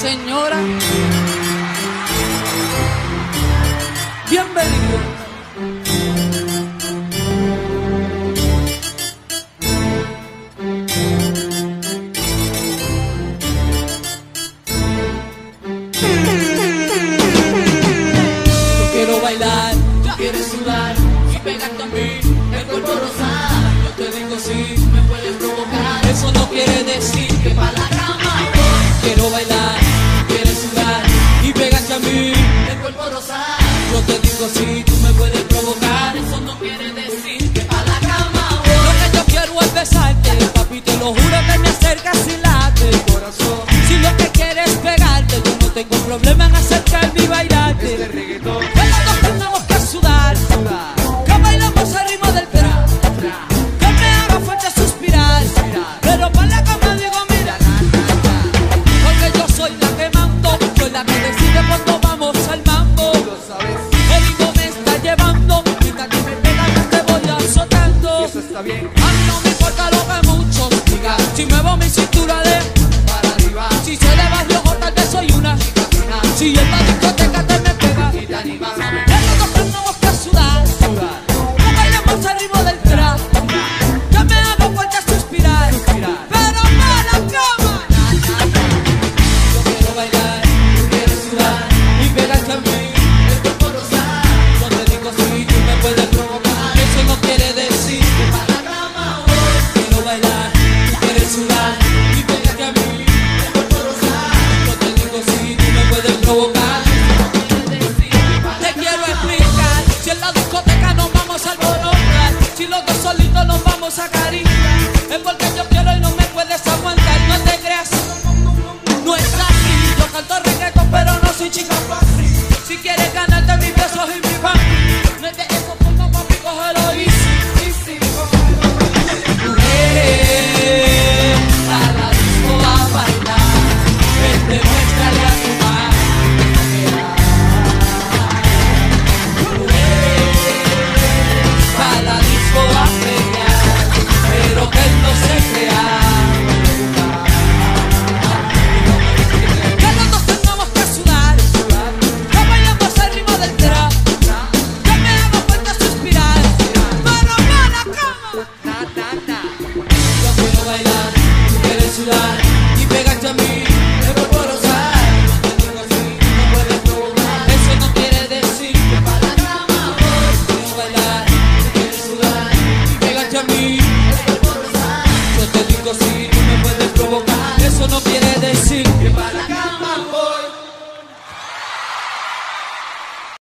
señora. Bienvenido. Yo te digo si tú me puedes provocar, eso no quiere decir que pa' la cama voy. Lo que yo quiero es besarte, papi, te lo juro que me acercas y late el corazón. Si lo que quieres es pegarte, yo no tengo problema en acercarme y bailarte. Este reggaetón. Que los dos tengamos que sudar, que bailamos al ritmo del tra, que me haga fuerte suspirar, suspirar. pero para está bien. somos sacarina, es bailar, tú quieres sudar y pegaste a mí, te vuelvo a rozar. Cuando te digo así, no puedes provocar, eso no quiere decir que para nada más voy. bailar, tú quieres sudar y pegaste a mí, te vuelvo a rozar. Yo te digo sí, no me puedes provocar, eso no quiere decir que para nada